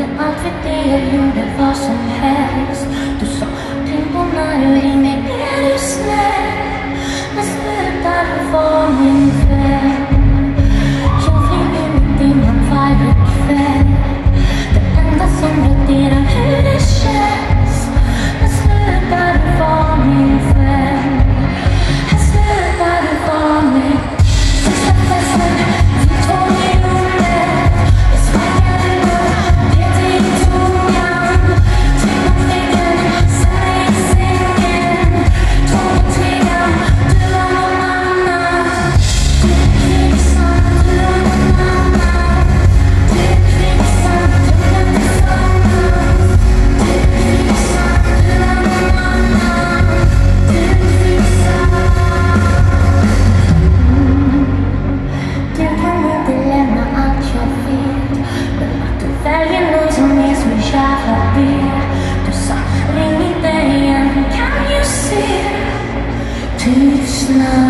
gjorde allt för det jag ring